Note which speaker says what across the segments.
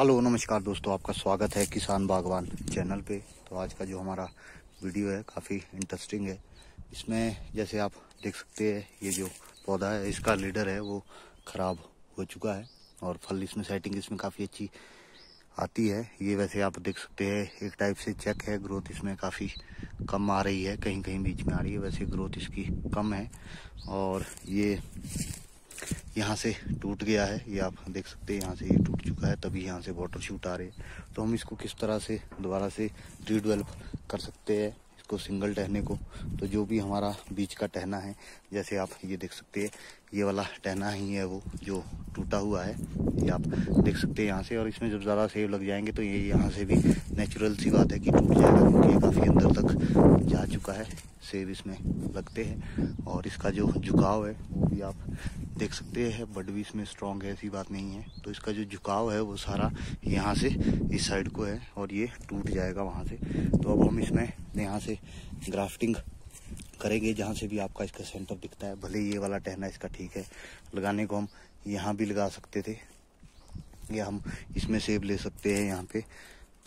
Speaker 1: Hello, नमस्कार दोस्तों, आपका स्वागत है किसान बागवान चैनल पे। तो आज का जो हमारा वीडियो है, काफ़ी इंटरेस्टिंग है। इसमें जैसे आप देख सकते हैं, ये जो पौधा है, इसका लीडर है, वो ख़राब हो चुका है और फल इसमें सेटिंग इसमें काफ़ी अच्छी आती है। ये वैसे आप देख सकते हैं, एक टाइप से चेक है ग्रोथ इसमें काफ़ी कम आ रही है कहीं कहीं बीच में आ रही है, वैसे ग्रोथ इसकी कम है। और ये यहाँ से टूट गया है, ये आप देख सकते हैं यहाँ से ये टूट चुका है, तभी यहाँ से वाटर शूट आ रहे हैं। तो हम इसको किस तरह से दोबारा से रीडेवलप कर सकते हैं, इसको सिंगल टहने को? तो जो भी हमारा बीच का टहना है, जैसे आप ये देख सकते हैं, ये वाला टहना ही है वो, जो टूटा हुआ है, ये आप देख सकते हैं यहाँ से। और इसमें जब ज़्यादा सेब लग जाएँगे तो ये यहाँ से भी नेचुरल सी बात है कि टूट जाएगा, क्योंकि काफ़ी अंदर तक जा चुका है। सेब इसमें लगते हैं और इसका जो झुकाव है, वो भी आप देख सकते हैं। बड भी इसमें स्ट्रॉन्ग है, ऐसी बात नहीं है। तो इसका जो झुकाव है, वो सारा यहाँ से इस साइड को है और ये टूट जाएगा वहाँ से। तो अब हम इसमें यहाँ से ग्राफ्टिंग करेंगे, जहाँ से भी आपका इसका सेंटर दिखता है। भले ये वाला टहना इसका ठीक है, लगाने को हम यहाँ भी लगा सकते थे। या हम इसमें सेब ले सकते हैं यहाँ पे।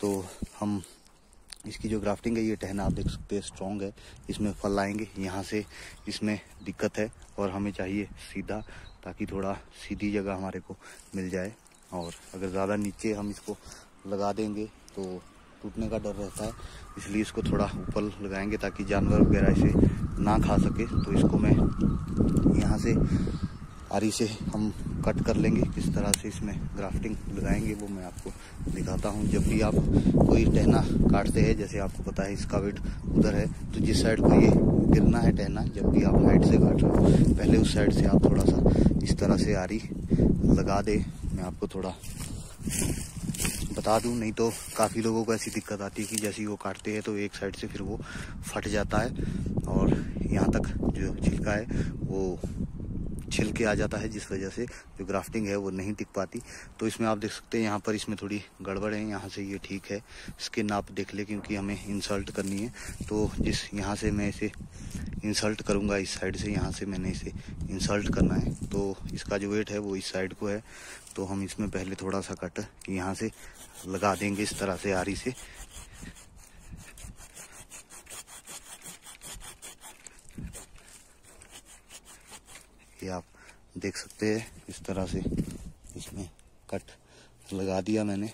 Speaker 1: तो हम इसकी जो ग्राफ्टिंग है, ये टहना आप देख सकते हैं स्ट्रॉन्ग है। इसमें फल आएँगे, यहाँ से इसमें दिक्कत है और हमें चाहिए सीधा, ताकि थोड़ा सीधी जगह हमारे को मिल जाए। और अगर ज़्यादा नीचे हम इसको लगा देंगे तो टूटने का डर रहता है। इसलिए इसको थोड़ा ऊपर लगाएँगे, ताकि जानवर वगैरह इसे ना खा सके। तो इसको मैं यहाँ से आरी से हम कट कर लेंगे, किस तरह से इसमें ग्राफ्टिंग लगाएँगे, वो मैं आपको दिखाता हूँ। जब भी आप कोई टहना काटते हैं, जैसे आपको पता है इसका वेट उधर है तो जिस साइड को ये गिरना है टहना, जब भी आप हाइट से काट रहे हो, पहले उस साइड से आप थोड़ा सा इस तरह से आरी लगा दे। मैं आपको थोड़ा बता दूँ, नहीं तो काफ़ी लोगों को ऐसी दिक्कत आती है कि जैसे ही वो काटते हैं तो एक साइड से फिर वो फट जाता है। और यहाँ तक जो छिलका है, वो छिल के आ जाता है, जिस वजह से जो ग्राफ्टिंग है वो नहीं टिक पाती। तो इसमें आप देख सकते हैं, यहाँ पर इसमें थोड़ी गड़बड़ है, यहाँ से ये ठीक है। स्किन आप देख ले, क्योंकि हमें इंसल्ट करनी है। तो जिस, यहाँ से मैं इसे इंसल्ट करूँगा, इस साइड से, यहाँ से मैंने इसे इंसल्ट करना है। तो इसका जो वेट है, वो इस साइड को है। तो हम इसमें पहले थोड़ा सा कट यहाँ से लगा देंगे, इस तरह से आरी से। ये आप देख सकते हैं इस तरह से इसमें कट लगा दिया मैंने।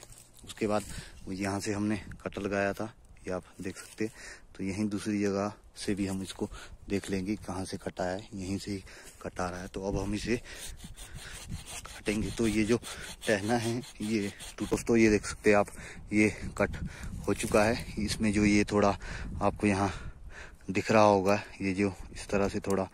Speaker 1: उसके बाद यहाँ से हमने कट लगाया था, ये आप देख सकते हैं। तो यहीं दूसरी जगह से भी हम इसको देख लेंगे कहाँ से कटा है, यहीं से ही कटा रहा है। तो अब हम इसे काटेंगे। तो ये जो टहना है, ये दोस्तों, ये देख सकते हैं आप, ये कट हो चुका है। इसमें जो ये थोड़ा आपको यहाँ दिख रहा होगा, ये जो इस तरह से थोड़ा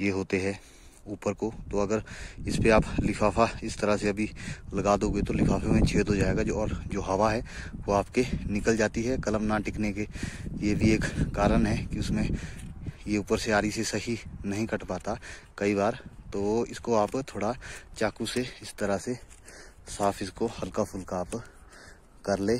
Speaker 1: ये होते हैं। ऊपर को तो अगर इस पर आप लिफाफा इस तरह से अभी लगा दोगे तो लिफाफे में छेद हो जाएगा, जो और जो हवा है, वो आपके निकल जाती है। कलम ना टिकने के ये भी एक कारण है कि उसमें ये ऊपर से आरी से सही नहीं कट पाता कई बार। तो इसको आप थोड़ा चाकू से इस तरह से साफ़ इसको हल्का फुल्का आप कर ले।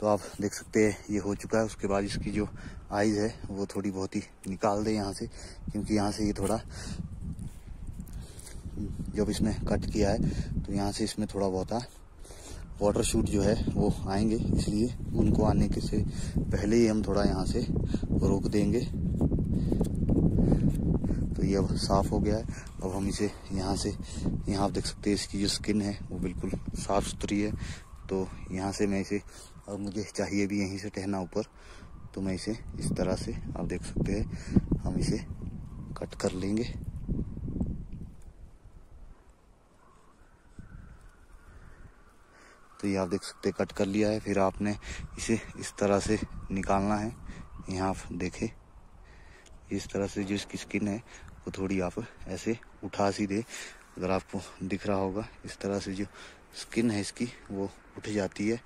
Speaker 1: तो आप देख सकते हैं, ये हो चुका है। उसके बाद इसकी जो आइज़ है, वो थोड़ी बहुत ही निकाल दे यहाँ से, क्योंकि यहाँ से ये थोड़ा जब इसमें कट किया है तो यहाँ से इसमें थोड़ा बहुत वाटर शूट जो है, वो आएँगे। इसलिए उनको आने के से पहले ही हम थोड़ा यहाँ से रोक देंगे। तो ये अब साफ़ हो गया है। अब हम इसे यहाँ से, यहाँ आप देख सकते हैं, इसकी जो स्किन है, वो बिल्कुल साफ़ सुथरी है। तो यहाँ से मैं इसे और मुझे चाहिए भी यहीं से टहना ऊपर तो मैं इसे इस तरह से, आप देख सकते हैं, हम इसे कट कर लेंगे। तो ये आप देख सकते हैं, कट कर लिया है, फिर आपने इसे इस तरह से निकालना है। यहाँ आप देखें, इस तरह से जो इसकी स्किन है, वो थोड़ी आप ऐसे उठा सी दे, अगर आपको दिख रहा होगा, इस तरह से जो स्किन है इसकी, वो उठ जाती है।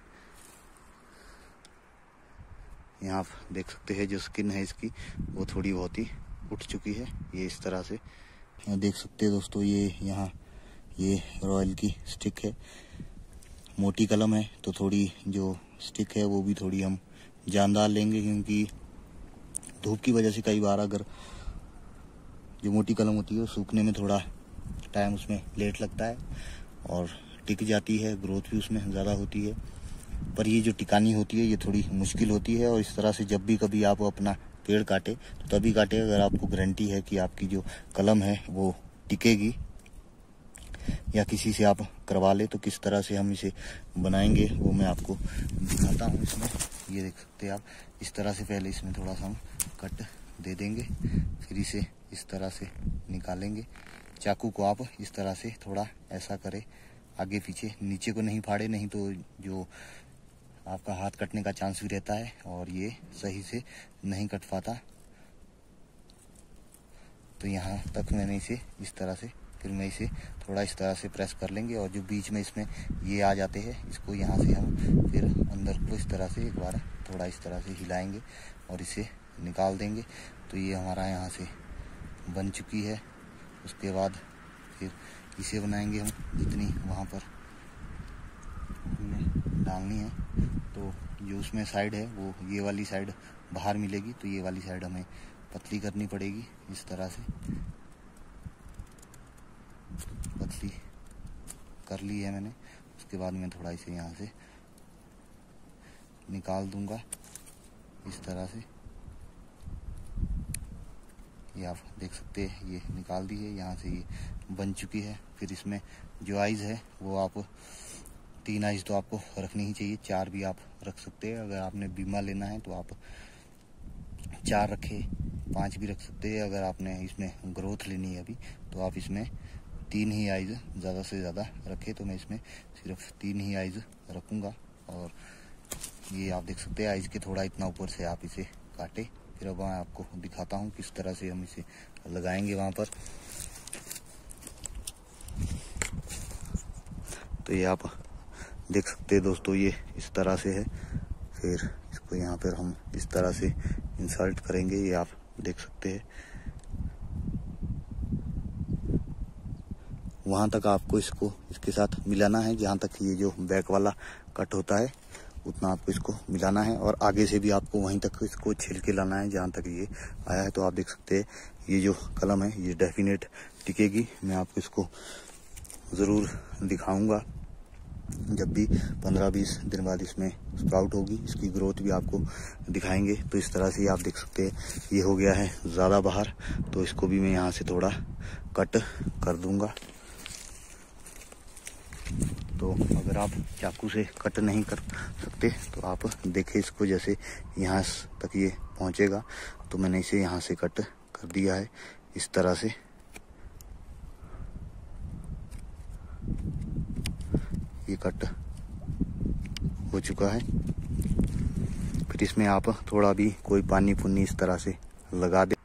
Speaker 1: यहाँ आप देख सकते हैं जो स्किन है इसकी, वो थोड़ी बहुत ही उठ चुकी है। ये इस तरह से यहाँ देख सकते हैं दोस्तों, ये यहाँ, ये रॉयल की स्टिक है। मोटी कलम है तो थोड़ी जो स्टिक है, वो भी थोड़ी हम जानदार लेंगे, क्योंकि धूप की वजह से कई बार अगर जो मोटी कलम होती है, वो सूखने में थोड़ा टाइम उसमें लेट लगता है और टिक जाती है ग्रोथ भी उसमें ज़्यादा होती है। पर ये जो टिकानी होती है, ये थोड़ी मुश्किल होती है और इस तरह से जब भी कभी आप अपना पेड़ काटे तो तभी काटे अगर आपको गारंटी है कि आपकी जो कलम है, वो टिकेगी। या किसी से आप करवा ले तो किस तरह से हम इसे बनाएँगे, वो मैं आपको दिखाता हूँ इसमें। ये देख सकते आप, इस तरह से पहले इसमें थोड़ा सा हम कट दे देंगे, फिर इसे इस तरह से निकालेंगे। चाकू को आप इस तरह से थोड़ा ऐसा करें, आगे पीछे, नीचे को नहीं फाड़े, नहीं तो जो आपका हाथ कटने का चांस भी रहता है और ये सही से नहीं कट पाता। तो यहाँ तक मैंने इसे इस तरह से, फिर मैं इसे थोड़ा इस तरह से प्रेस कर लेंगे और जो बीच में इसमें ये आ जाते हैं, इसको यहाँ से हम फिर अंदर को इस तरह से एक बार थोड़ा इस तरह से हिलाएँगे और इसे निकाल देंगे। तो ये हमारा यहाँ से बन चुकी है। उसके बाद फिर इसे बनाएँगे हम जितनी वहाँ पर हमने डालनी है। तो जो उसमें साइड है, वो ये वाली साइड बाहर मिलेगी तो ये वाली साइड हमें पतली करनी पड़ेगी इस तरह से। पतली कर ली है मैंने, उसके बाद मैं थोड़ा इसे यहाँ से निकाल दूँगा इस तरह से। ये आप देख सकते हैं, ये निकाल दी है, यहाँ से ये बन चुकी है। फिर इसमें जो आइज़ है, वो आप तीन आइज़ तो आपको रखनी ही चाहिए, चार भी आप रख सकते हैं। अगर आपने बीमा लेना है तो आप चार रखे, पाँच भी रख सकते हैं। अगर आपने इसमें ग्रोथ लेनी है अभी तो आप इसमें तीन ही आइज़ ज़्यादा से ज़्यादा रखे। तो मैं इसमें सिर्फ़ तीन ही आइज़ रखूँगा और ये आप देख सकते हैं आइज़ के थोड़ा इतना ऊपर से आप इसे काटे। फिर अब मैं आपको दिखाता हूँ किस तरह से हम इसे लगाएँगे वहाँ पर। तो ये आप देख सकते हैं दोस्तों, ये इस तरह से है। फिर इसको यहाँ पर हम इस तरह से इंसल्ट करेंगे, ये आप देख सकते हैं। वहाँ तक आपको इसको, इसके साथ मिलाना है। जहाँ तक ये जो बैक वाला कट होता है, उतना आपको इसको मिलाना है। और आगे से भी आपको वहीं तक इसको छिल के लाना है, जहाँ तक ये आया है। तो आप देख सकते हैं, ये जो कलम है, ये डेफिनेट टिकेगी। मैं आपको इसको ज़रूर दिखाऊँगा। जब भी 15-20 दिन बाद इसमें स्प्राउट होगी, इसकी ग्रोथ भी आपको दिखाएँगे। तो इस तरह से आप देख सकते हैं, ये हो गया है ज़्यादा बाहर। तो इसको भी मैं यहाँ से थोड़ा कट कर दूँगा। तो अगर आप चाकू से कट नहीं कर सकते तो आप देखें इसको जैसे यहाँ तक ये पहुँचेगा। तो मैंने इसे यहाँ से कट कर दिया है, इस तरह से। ये कट हो चुका है। फिर इसमें आप थोड़ा भी कोई पानी पुनी इस तरह से लगा दे।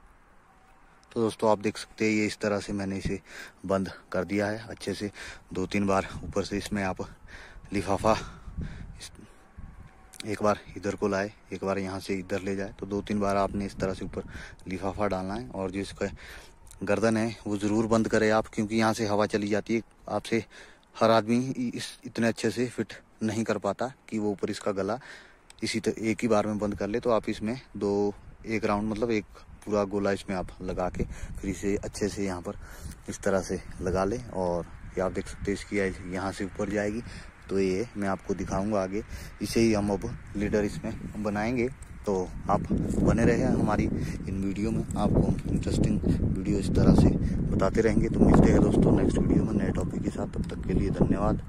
Speaker 1: तो दोस्तों, आप देख सकते हैं, ये इस तरह से मैंने इसे बंद कर दिया है। अच्छे से दो तीन बार ऊपर से इसमें आप लिफाफा एक बार इधर को लाए, एक बार यहाँ से इधर ले जाए। तो दो तीन बार आपने इस तरह से ऊपर लिफाफा डालना है और जो इसका गर्दन है, वो ज़रूर बंद करें आप, क्योंकि यहाँ से हवा चली जाती है। आपसे हर आदमी इस इतने अच्छे से फिट नहीं कर पाता कि वो ऊपर इसका गला इसी तरह एक ही बार में बंद कर ले तो आप इसमें दो, एक राउंड मतलब एक पूरा गोला इसमें आप लगा के फिर इसे अच्छे से यहाँ पर इस तरह से लगा लें और ये आप देख सकते हैं इसकी यहाँ से ऊपर जाएगी। तो ये मैं आपको दिखाऊँगा आगे। इसे ही हम अब लीडर इसमें बनाएँगे। तो आप बने रहे हमारी इन वीडियो में। आपको इंटरेस्टिंग वीडियो इस तरह से बताते रहेंगे। तो मिलते हैं दोस्तों नेक्स्ट वीडियो में नए टॉपिक के साथ। तब तक के लिए धन्यवाद।